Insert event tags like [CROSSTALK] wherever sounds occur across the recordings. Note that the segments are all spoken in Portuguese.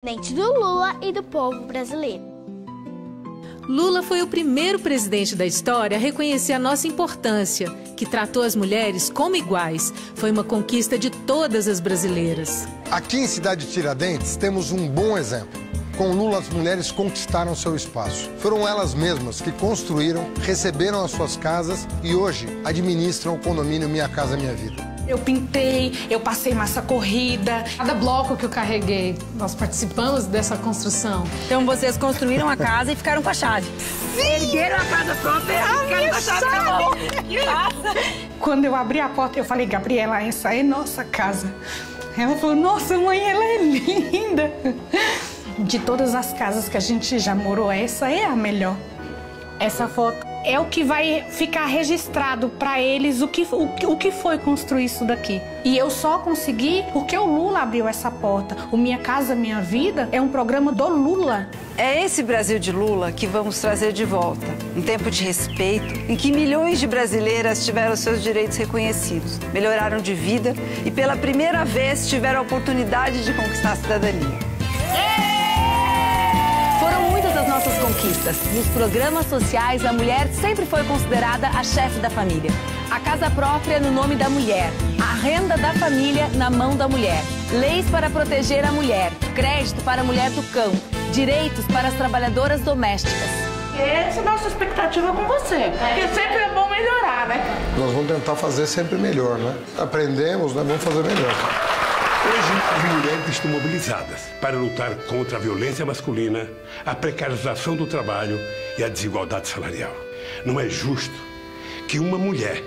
Presidente do Lula e do povo brasileiro. Lula foi o primeiro presidente da história a reconhecer a nossa importância, que tratou as mulheres como iguais. Foi uma conquista de todas as brasileiras. Aqui em Cidade de Tiradentes temos um bom exemplo. Com Lula, as mulheres conquistaram seu espaço. Foram elas mesmas que construíram, receberam as suas casas e hoje administram o condomínio Minha Casa Minha Vida. Eu pintei, eu passei massa corrida. Cada bloco que eu carreguei, nós participamos dessa construção. Então vocês construíram a casa e ficaram com a chave. Sim! Ergueram a casa pronta e ficaram com a chave mão. Quando eu abri a porta, eu falei, Gabriela, essa é nossa casa. Ela falou, nossa, mãe, ela é linda. De todas as casas que a gente já morou, essa é a melhor. Essa foto é o que vai ficar registrado para eles o que, o, o que foi construir isso daqui. E eu só consegui porque o Lula abriu essa porta. O Minha Casa Minha Vida é um programa do Lula. É esse Brasil de Lula que vamos trazer de volta. Um tempo de respeito em que milhões de brasileiras tiveram seus direitos reconhecidos, melhoraram de vida e pela primeira vez tiveram a oportunidade de conquistar a cidadania. Conquistas. Nos programas sociais, a mulher sempre foi considerada a chefe da família. A casa própria no nome da mulher. A renda da família na mão da mulher. Leis para proteger a mulher. Crédito para a mulher do cão. Direitos para as trabalhadoras domésticas. Essa é a nossa expectativa com você. Porque sempre é bom melhorar, né? Nós vamos tentar fazer sempre melhor, né? Aprendemos, né? Vamos fazer melhor. Hoje, as mulheres estão mobilizadas para lutar contra a violência masculina, a precarização do trabalho e a desigualdade salarial. Não é justo que uma mulher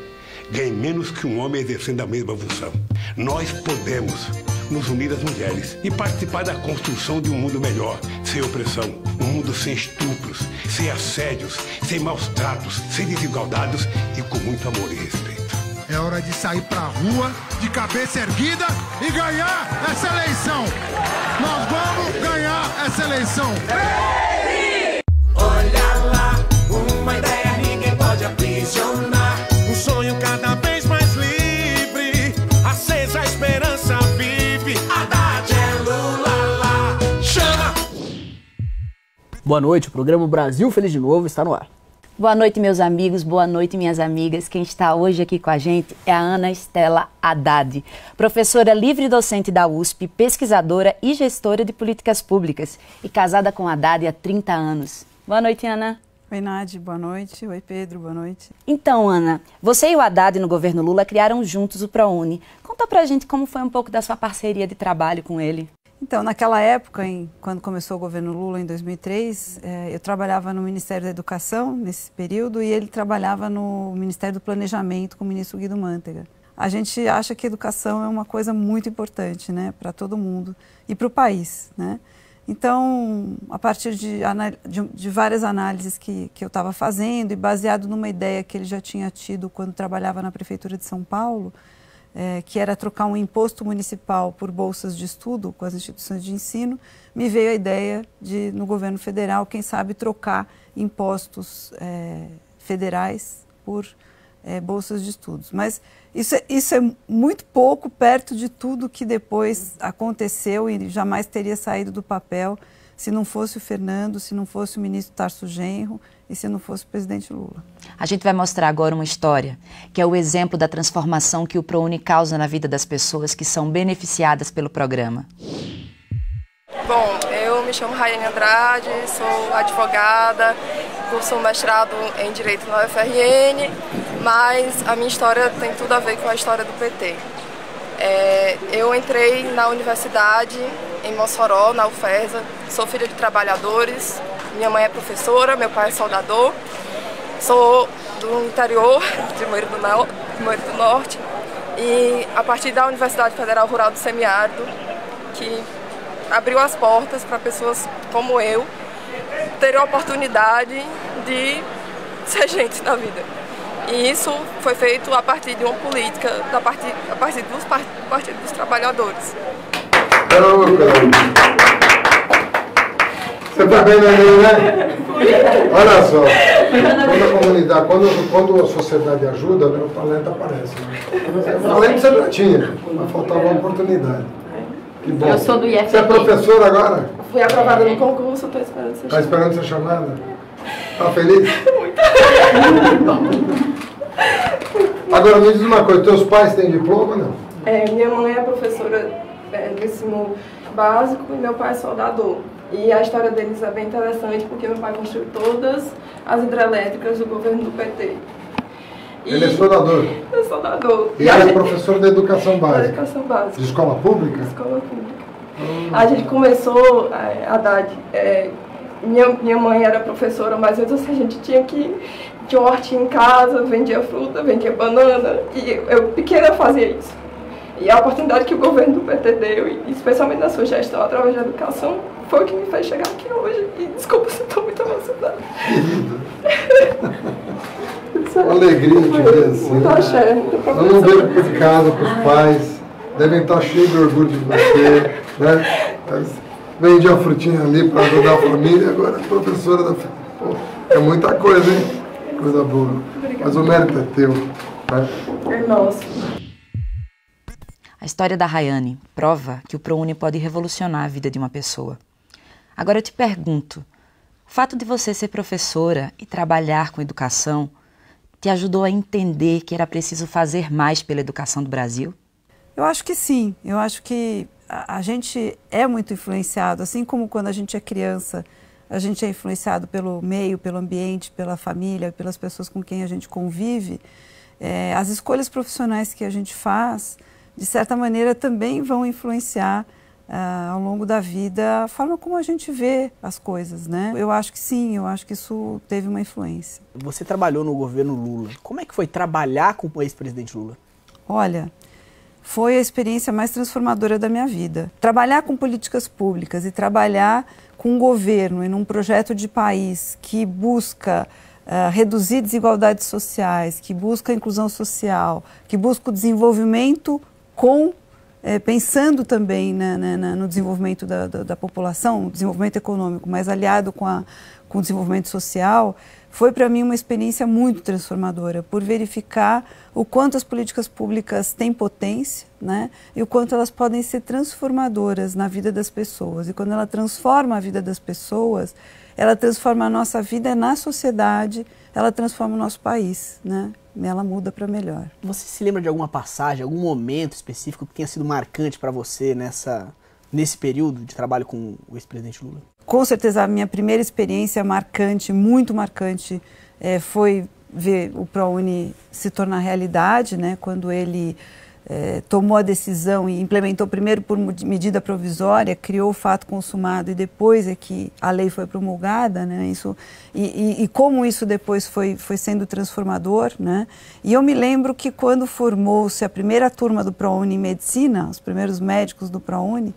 ganhe menos que um homem exercendo a mesma função. Nós podemos nos unir às mulheres e participar da construção de um mundo melhor, sem opressão, um mundo sem estupros, sem assédios, sem maus tratos, sem desigualdades e com muito amor e respeito. É hora de sair pra rua, de cabeça erguida e ganhar essa eleição. Nós vamos ganhar essa eleição. Olha lá, uma ideia ninguém pode aprisionar. Um sonho cada vez mais livre. Acesa a esperança vive. Haddad é Lula lá. Chama! Boa noite, o programa Brasil Feliz de Novo está no ar. Boa noite, meus amigos, boa noite, minhas amigas. Quem está hoje aqui com a gente é a Ana Estela Haddad, professora livre docente da USP, pesquisadora e gestora de políticas públicas e casada com Haddad há 30 anos. Boa noite, Ana. Oi, Nadi, boa noite. Oi, Pedro, boa noite. Então, Ana, você e o Haddad no governo Lula criaram juntos o ProUni. Conta pra gente como foi um pouco da sua parceria de trabalho com ele. Então, naquela época, em, quando começou o governo Lula, em 2003, eh, eu trabalhava no Ministério da Educação, nesse período, e ele trabalhava no Ministério do Planejamento com o ministro Guido Mantega. A gente acha que educação é uma coisa muito importante né, para todo mundo e para o país. Né? Então, a partir de, de, de várias análises que, que eu estava fazendo e baseado numa ideia que ele já tinha tido quando trabalhava na Prefeitura de São Paulo, é, que era trocar um imposto municipal por bolsas de estudo com as instituições de ensino, me veio a ideia de, no governo federal, quem sabe trocar impostos é, federais por é, bolsas de estudos. Mas isso é, isso é muito pouco perto de tudo que depois aconteceu e jamais teria saído do papel se não fosse o Fernando, se não fosse o ministro Tarso Genro e se não fosse o presidente Lula. A gente vai mostrar agora uma história que é o exemplo da transformação que o ProUni causa na vida das pessoas que são beneficiadas pelo programa. Bom, eu me chamo Raiane Andrade, sou advogada, curso mestrado em Direito na UFRN, mas a minha história tem tudo a ver com a história do PT. É, eu entrei na universidade em Mossoró, na UFESA, sou filha de trabalhadores, minha mãe é professora, meu pai é soldador, sou do interior de Moeiro do, no... Moeiro do Norte e a partir da Universidade Federal Rural do Semiárido, que abriu as portas para pessoas como eu terem a oportunidade de ser [LAUGHS] gente na vida. E isso foi feito a partir de uma política, da parte, a partir dos dos Trabalhadores. Você tá vendo aí, né? Olha só. Quando a comunidade, quando, quando a sociedade ajuda, né, o talento aparece. Né? O talento você já tinha, mas faltava uma oportunidade. Que bom. Eu sou do IFRN. Você é professor agora? fui aprovada no concurso, estou esperando ser Tá esperando ser chamada? Tá feliz? Muito. Agora me diz uma coisa, teus pais têm diploma não? É, minha mãe é professora é, do ensino básico e meu pai é soldador. E a história deles é bem interessante porque meu pai construiu todas as hidrelétricas do governo do PT. E Ele é soldador. É soldador. E ela é professora de educação Da básica. educação básica. De escola pública? Escola pública. A gente começou, é, Haddad, é, minha, minha mãe era professora, mas às vezes a gente tinha que tinha uma hortinha em casa, vendia fruta, vendia banana, e eu pequena fazia isso. E a oportunidade que o governo do PT deu, e especialmente na sua gestão através da educação, foi o que me fez chegar aqui hoje. E desculpa se estou muito emocionada. [LAUGHS] Uma alegria te ver assim. Muito né? axé, muito Eu não vejo por casa, pros pais. Devem estar cheios de orgulho de você, né? Vendi a frutinha ali para ajudar a família, agora é professora da. Pô, é muita coisa, hein? Coisa boa. Mas o mérito é teu, né? É nosso. A história da Rayane prova que o ProUni pode revolucionar a vida de uma pessoa. Agora eu te pergunto: o fato de você ser professora e trabalhar com educação te ajudou a entender que era preciso fazer mais pela educação do Brasil? Eu acho que sim. Eu acho que a, gente é muito influenciado, assim como quando a gente é criança, a gente é influenciado pelo meio, pelo ambiente, pela família, pelas pessoas com quem a gente convive. É, as escolhas profissionais que a gente faz, de certa maneira, também vão influenciar ah, ao longo da vida a forma como a gente vê as coisas, né? Eu acho que sim, eu acho que isso teve uma influência. Você trabalhou no governo Lula. Como é que foi trabalhar com o ex-presidente Lula? Olha, foi a experiência mais transformadora da minha vida. Trabalhar com políticas públicas e trabalhar com um governo e num projeto de país que busca uh, reduzir desigualdades sociais, que busca a inclusão social, que busca o desenvolvimento com eh, pensando também no desenvolvimento da, da, da população, desenvolvimento econômico, mas aliado com, a, com o desenvolvimento social, foi para mim uma experiência muito transformadora, por verificar o quanto as políticas públicas têm potência, né? E o quanto elas podem ser transformadoras na vida das pessoas. E quando ela transforma a vida das pessoas, ela transforma a nossa vida na sociedade, ela transforma o nosso país, né? Ela muda para melhor. Você se lembra de alguma passagem, algum momento específico que tenha sido marcante para você nessa nesse período de trabalho com o ex-presidente Lula? Com certeza, a minha primeira experiência marcante, muito marcante, é, foi ver o ProUni se tornar realidade, né? Quando ele é, tomou a decisão e implementou primeiro por medida provisória, criou o fato consumado e depois é que a lei foi promulgada, né? Isso e, e, e como isso depois foi foi sendo transformador, né? E eu me lembro que quando formou-se a primeira turma do ProUni em medicina, os primeiros médicos do ProUni,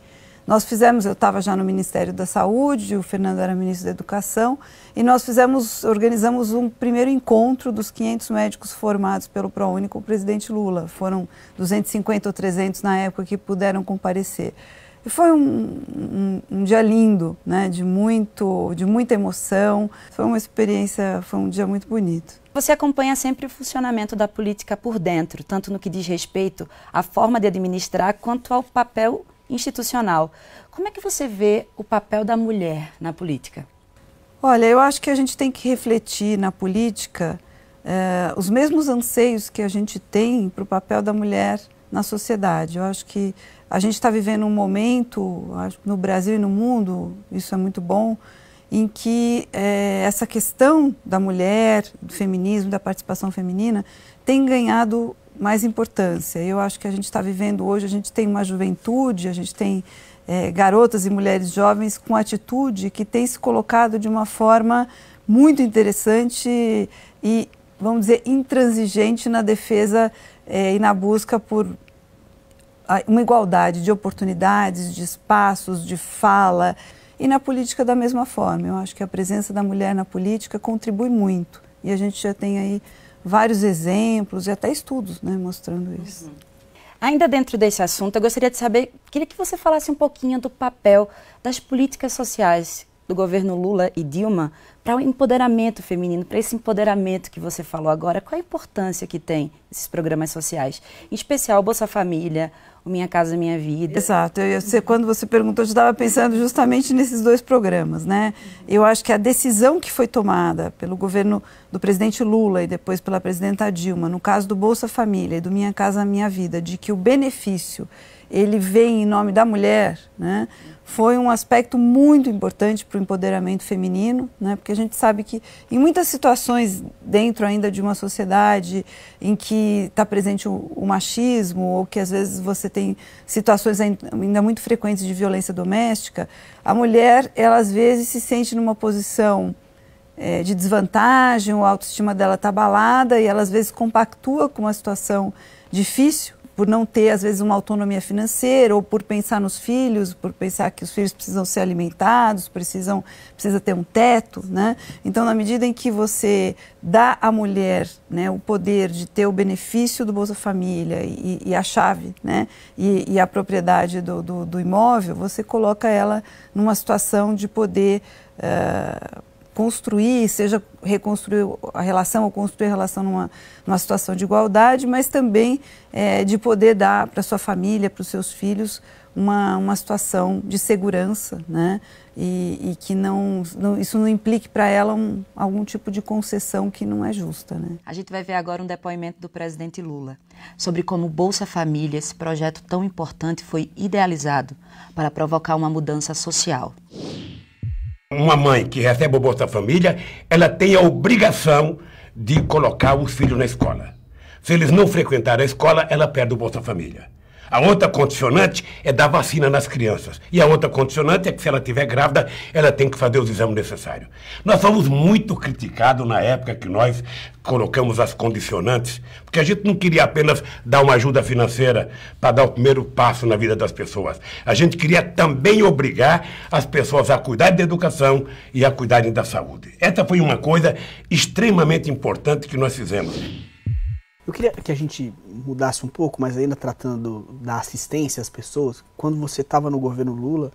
nós fizemos, eu estava já no Ministério da Saúde, o Fernando era ministro da Educação, e nós fizemos, organizamos um primeiro encontro dos 500 médicos formados pelo ProUni com o presidente Lula. Foram 250 ou 300 na época que puderam comparecer. E foi um, um, um, dia lindo, né? de, muito, de muita emoção, foi uma experiência, foi um dia muito bonito. Você acompanha sempre o funcionamento da política por dentro, tanto no que diz respeito à forma de administrar, quanto ao papel institucional. Como é que você vê o papel da mulher na política? Olha, eu acho que a gente tem que refletir na política eh, os mesmos anseios que a gente tem para o papel da mulher na sociedade. Eu acho que a gente está vivendo um momento, no Brasil e no mundo, isso é muito bom, em que eh, essa questão da mulher, do feminismo, da participação feminina, tem ganhado mais importância. Eu acho que a gente está vivendo hoje, a gente tem uma juventude, a gente tem é, garotas e mulheres jovens com atitude que tem se colocado de uma forma muito interessante e, vamos dizer, intransigente na defesa é, e na busca por uma igualdade de oportunidades, de espaços, de fala. E na política da mesma forma. Eu acho que a presença da mulher na política contribui muito. E a gente já tem aí vários exemplos e até estudos né, mostrando isso. Uhum. Ainda dentro desse assunto, eu gostaria de saber, queria que você falasse um pouquinho do papel das políticas sociais do governo Lula e Dilma para o empoderamento feminino, para esse empoderamento que você falou agora? Qual a importância que tem esses programas sociais? Em especial Bolsa Família, o Minha Casa Minha Vida. Exato. Eu, eu, quando você perguntou, eu estava pensando justamente nesses dois programas. Né? Eu acho que a decisão que foi tomada pelo governo do presidente Lula e depois pela presidenta Dilma, no caso do Bolsa Família e do Minha Casa Minha Vida, de que o benefício ele vem em nome da mulher, né? foi um aspecto muito importante para o empoderamento feminino, né? porque a gente sabe que em muitas situações dentro ainda de uma sociedade em que está presente o, o, machismo ou que às vezes você tem situações ainda muito frequentes de violência doméstica, a mulher ela às vezes se sente numa posição é, de desvantagem, a autoestima dela está abalada e ela às vezes compactua com uma situação difícil por não ter, às vezes, uma autonomia financeira, ou por pensar nos filhos, por pensar que os filhos precisam ser alimentados, precisam precisa ter um teto, né? Então, na medida em que você dá à mulher né, o poder de ter o benefício do Bolsa Família e, e a chave, né, e, e a propriedade do, do, do, imóvel, você coloca ela numa situação de poder uh, construir, seja reconstruir a relação ou construir a relação numa, numa situação de igualdade, mas também é, de poder dar para sua família, para os seus filhos, uma, uma situação de segurança, né? E, e que não, não, isso não implique para ela um, algum tipo de concessão que não é justa, né? A gente vai ver agora um depoimento do presidente Lula sobre como Bolsa Família, esse projeto tão importante, foi idealizado para provocar uma mudança social uma mãe que recebe o Bolsa Família, ela tem a obrigação de colocar os filhos na escola. Se eles não frequentarem a escola, ela perde o Bolsa Família. A outra condicionante é dar vacina nas crianças. E a outra condicionante é que se ela estiver grávida, ela tem que fazer os exames necessários. Nós fomos muito criticados na época que nós colocamos as condicionantes, porque a gente não queria apenas dar uma ajuda financeira para dar o primeiro passo na vida das pessoas. A gente queria também obrigar as pessoas a cuidarem da educação e a cuidarem da saúde. Essa foi uma coisa extremamente importante que nós fizemos. Eu queria que a gente mudasse um pouco, mas ainda tratando da assistência às pessoas. Quando você estava no governo Lula,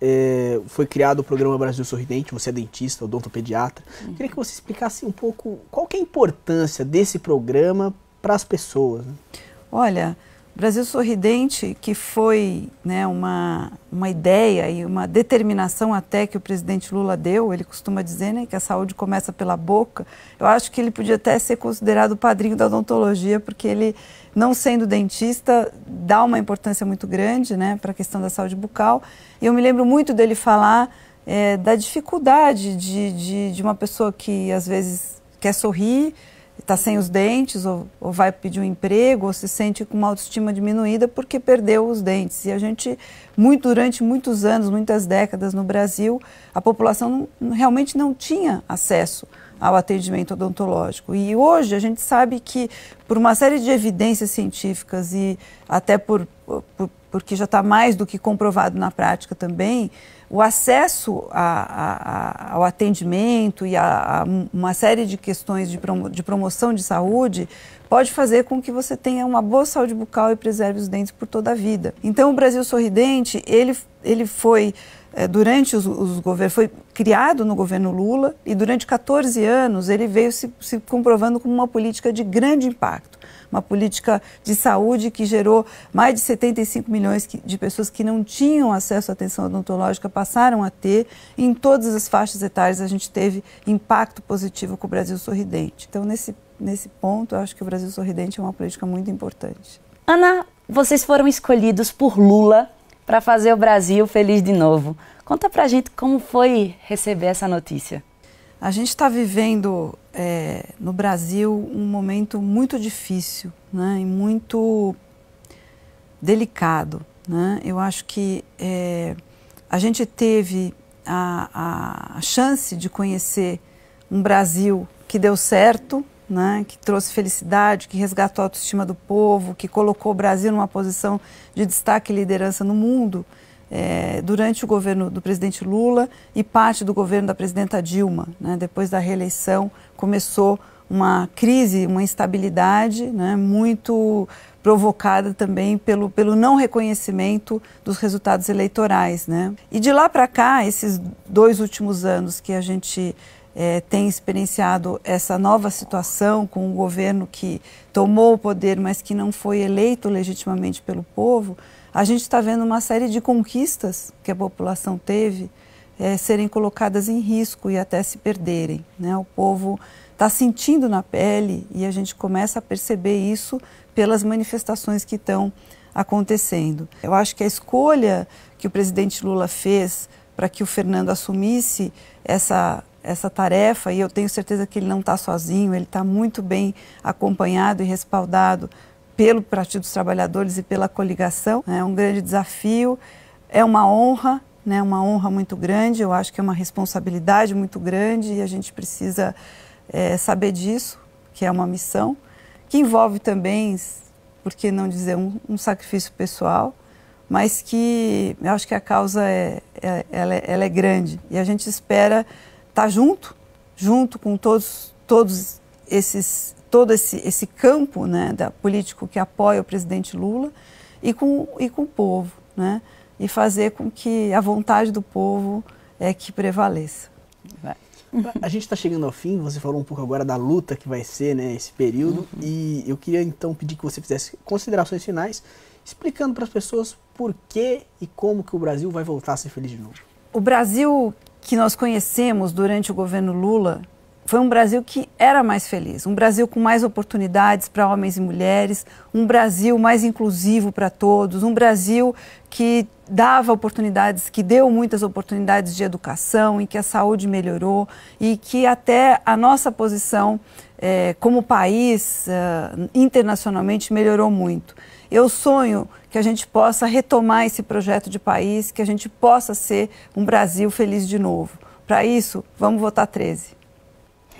é, foi criado o programa Brasil Sorridente, você é dentista, odontopediatra. Uhum. Queria que você explicasse um pouco qual é a importância desse programa para as pessoas. Né? Olha, Brasil Sorridente, que foi né, uma, uma ideia e uma determinação até que o presidente Lula deu, ele costuma dizer né, que a saúde começa pela boca. Eu acho que ele podia até ser considerado o padrinho da odontologia, porque ele, não sendo dentista, dá uma importância muito grande né, para a questão da saúde bucal. E eu me lembro muito dele falar é, da dificuldade de, de, de uma pessoa que às vezes quer sorrir está sem os dentes, ou, ou, vai pedir um emprego, ou se sente com uma autoestima diminuída porque perdeu os dentes. E a gente, muito, durante muitos anos, muitas décadas no Brasil, a população não, realmente não tinha acesso ao atendimento odontológico. E hoje a gente sabe que, por uma série de evidências científicas e até por, por porque já está mais do que comprovado na prática também, o acesso a, a, ao atendimento e a, a, uma série de questões de, promo, de promoção de saúde pode fazer com que você tenha uma boa saúde bucal e preserve os dentes por toda a vida. Então, o Brasil Sorridente, ele, ele foi, durante os, os governos, foi criado no governo Lula e durante 14 anos ele veio se, se comprovando como uma política de grande impacto uma política de saúde que gerou mais de 75 milhões de pessoas que não tinham acesso à atenção odontológica passaram a ter. em todas as faixas etárias a gente teve impacto positivo com o Brasil Sorridente. Então, nesse, nesse ponto, eu acho que o Brasil Sorridente é uma política muito importante. Ana, vocês foram escolhidos por Lula para fazer o Brasil feliz de novo. Conta pra gente como foi receber essa notícia. A gente está vivendo é, no Brasil um momento muito difícil né, e muito delicado. Né? Eu acho que é, a gente teve a, a, chance de conhecer um Brasil que deu certo, né, que trouxe felicidade, que resgatou a autoestima do povo, que colocou o Brasil numa posição de destaque e liderança no mundo é, durante o governo do presidente Lula e parte do governo da presidenta Dilma. Né? Depois da reeleição, começou uma crise, uma instabilidade né? muito provocada também pelo, pelo não reconhecimento dos resultados eleitorais. Né? E de lá para cá, esses dois últimos anos que a gente é, tem experienciado essa nova situação com um governo que tomou o poder, mas que não foi eleito legitimamente pelo povo, a gente está vendo uma série de conquistas que a população teve é, serem colocadas em risco e até se perderem. Né? O povo está sentindo na pele e a gente começa a perceber isso pelas manifestações que estão acontecendo. Eu acho que a escolha que o presidente Lula fez para que o Fernando assumisse essa essa tarefa e eu tenho certeza que ele não está sozinho, ele está muito bem acompanhado e respaldado pelo Partido dos Trabalhadores e pela coligação. É um grande desafio, é uma honra, né, uma honra muito grande, eu acho que é uma responsabilidade muito grande e a gente precisa é, saber disso, que é uma missão, que envolve também, por que não dizer, um, um sacrifício pessoal, mas que eu acho que a causa é, é, ela, é, ela é grande e a gente espera está junto, junto com todos, todos esses, todo esse, esse campo né, da político que apoia o presidente Lula e com, e com o povo, né, e fazer com que a vontade do povo é que prevaleça. A gente está chegando ao fim, você falou um pouco agora da luta que vai ser né, esse período, uhum. e eu queria então pedir que você fizesse considerações finais, explicando para as pessoas por que e como que o Brasil vai voltar a ser feliz de novo. O Brasil que nós conhecemos durante o governo Lula foi um Brasil que era mais feliz, um Brasil com mais oportunidades para homens e mulheres, um Brasil mais inclusivo para todos, um Brasil que dava oportunidades, que deu muitas oportunidades de educação, em que a saúde melhorou e que até a nossa posição eh, como país eh, internacionalmente melhorou muito. Eu sonho que a gente possa retomar esse projeto de país, que a gente possa ser um Brasil feliz de novo. Para isso, vamos votar 13.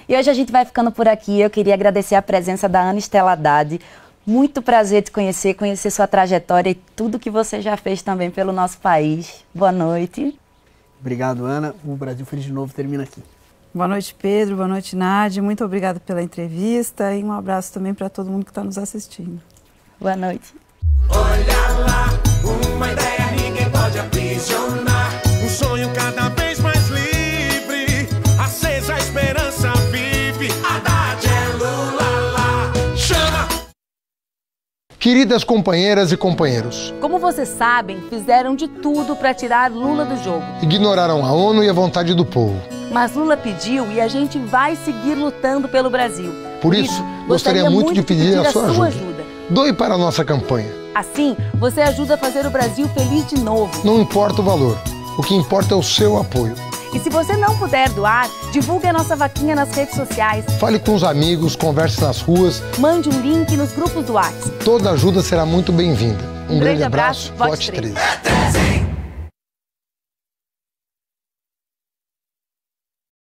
E hoje a gente vai ficando por aqui. Eu queria agradecer a presença da Ana Estela Haddad. Muito prazer te conhecer, conhecer sua trajetória e tudo que você já fez também pelo nosso país. Boa noite. Obrigado, Ana. O Brasil Feliz de Novo termina aqui. Boa noite, Pedro. Boa noite, Nádia. Muito obrigada pela entrevista e um abraço também para todo mundo que está nos assistindo. Boa noite. Olha lá, uma ideia ninguém pode aprisionar. Um sonho cada vez mais livre. Acesa a esperança vive. Haddad é Lula lá. Chama! Queridas companheiras e companheiros, Como vocês sabem, fizeram de tudo para tirar Lula do jogo. ignoraram a ONU e a vontade do povo. Mas Lula pediu e a gente vai seguir lutando pelo Brasil. Por isso, gostaria muito de pedir a sua ajuda. Doe para a nossa campanha. Assim, você ajuda a fazer o Brasil feliz de novo. Não importa o valor, o que importa é o seu apoio. E se você não puder doar, divulgue a nossa vaquinha nas redes sociais. Fale com os amigos, converse nas ruas. Mande um link nos grupos do WhatsApp. Toda ajuda será muito bem-vinda. Um, grande, grande abraço, abraço, Vote vote 13.